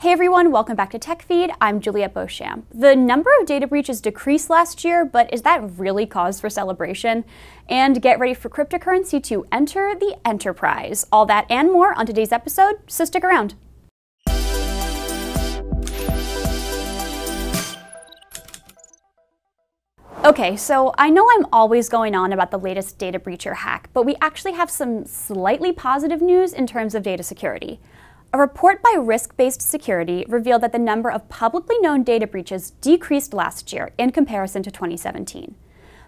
Hey everyone, welcome back to TechFeed. I'm Juliette Beauchamp. The number of data breaches decreased last year, but is that really cause for celebration? And get ready for cryptocurrency to enter the enterprise. All that and more on today's episode, so stick around. Okay, so I know I'm always going on about the latest data breach or hack, but we actually have some slightly positive news in terms of data security. A report by Risk Based Security revealed that the number of publicly known data breaches decreased last year in comparison to 2017.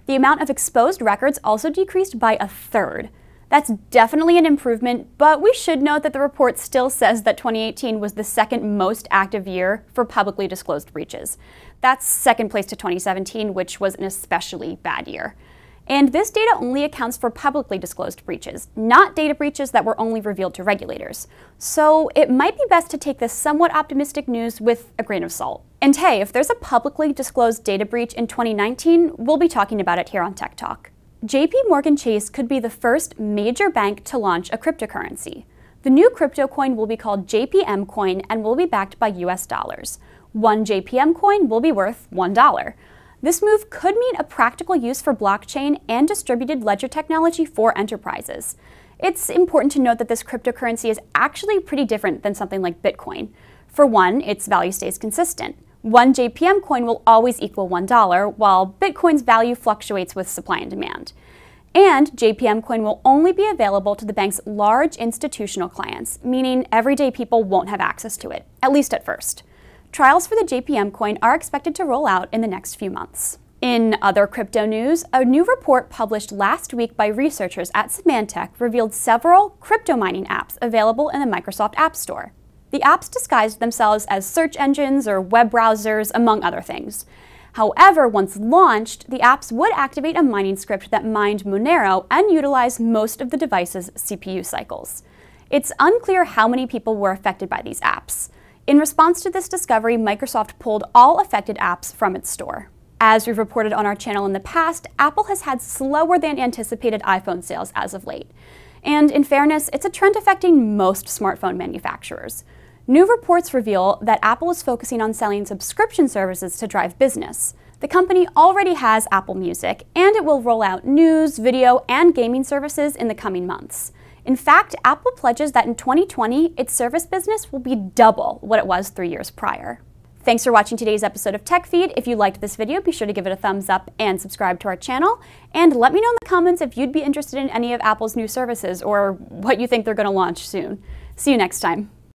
The amount of exposed records also decreased by a third. That's definitely an improvement, but we should note that the report still says that 2018 was the second most active year for publicly disclosed breaches. That's second place to 2017, which was an especially bad year. And this data only accounts for publicly disclosed breaches, not data breaches that were only revealed to regulators. So it might be best to take this somewhat optimistic news with a grain of salt. And hey, if there's a publicly disclosed data breach in 2019, we'll be talking about it here on Tech Talk. JP Morgan Chase could be the first major bank to launch a cryptocurrency. The new crypto coin will be called JPM coin and will be backed by US dollars. One JPM coin will be worth $1. This move could mean a practical use for blockchain and distributed ledger technology for enterprises. It's important to note that this cryptocurrency is actually pretty different than something like Bitcoin. For one, its value stays consistent. One JPM coin will always equal $1, while Bitcoin's value fluctuates with supply and demand. And JPM coin will only be available to the bank's large institutional clients, meaning everyday people won't have access to it, at least at first. Trials for the JPM coin are expected to roll out in the next few months. In other crypto news, a new report published last week by researchers at Symantec revealed several crypto mining apps available in the Microsoft App Store. The apps disguised themselves as search engines or web browsers, among other things. However, once launched, the apps would activate a mining script that mined Monero and utilized most of the device's CPU cycles. It's unclear how many people were affected by these apps. In response to this discovery, Microsoft pulled all affected apps from its store. As we've reported on our channel in the past, Apple has had slower than anticipated iPhone sales as of late. And in fairness, it's a trend affecting most smartphone manufacturers. New reports reveal that Apple is focusing on selling subscription services to drive business. The company already has Apple Music, and it will roll out news, video, and gaming services in the coming months. In fact, Apple pledges that in 2020, its service business will be double what it was three years prior. Thanks for watching today's episode of Tech Feed. If you liked this video, be sure to give it a thumbs up and subscribe to our channel. And let me know in the comments if you'd be interested in any of Apple's new services or what you think they're going to launch soon. See you next time.